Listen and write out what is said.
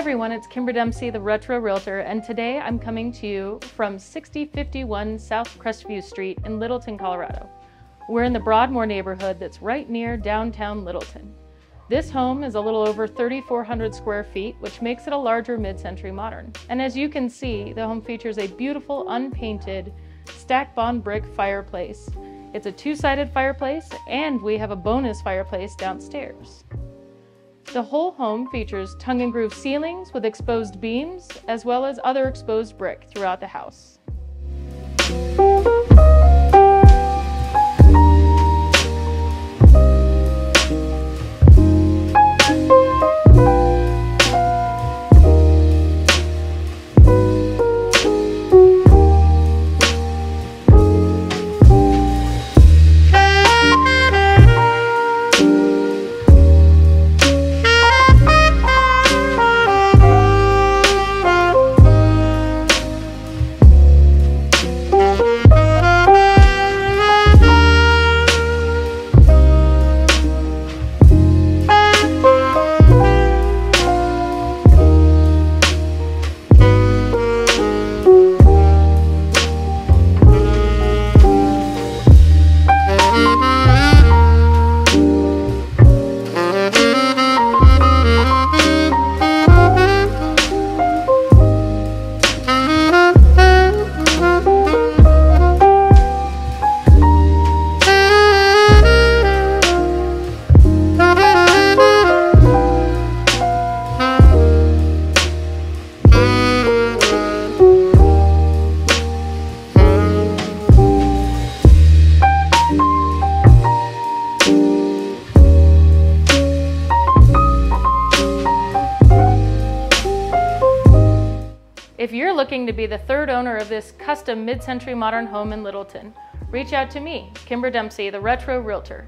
everyone, it's Kimber Dempsey, the Retro Realtor, and today I'm coming to you from 6051 South Crestview Street in Littleton, Colorado. We're in the Broadmoor neighborhood that's right near downtown Littleton. This home is a little over 3,400 square feet, which makes it a larger mid-century modern. And as you can see, the home features a beautiful unpainted stack bond brick fireplace. It's a two-sided fireplace, and we have a bonus fireplace downstairs. The whole home features tongue and groove ceilings with exposed beams, as well as other exposed brick throughout the house. If you're looking to be the third owner of this custom mid-century modern home in Littleton, reach out to me, Kimber Dempsey, the Retro Realtor.